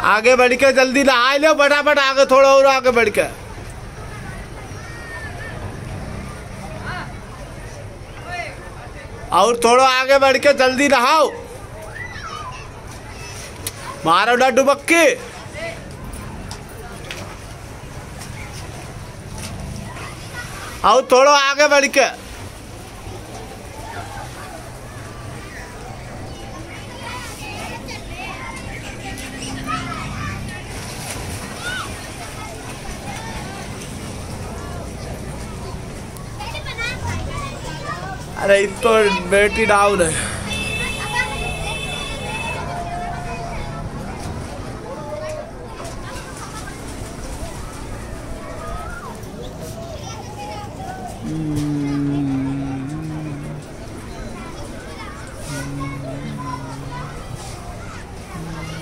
आगे बढ़ के जल्दी नहा लो, फटाफट आगे थोड़ा और आगे बढ़ के और थोड़ा आगे बढ़ के जल्दी नहाओ। मारो ना डुबक्की और थोड़ा आगे बढ़ के अरे तो बैटरी डाउन है। Mm-hmm.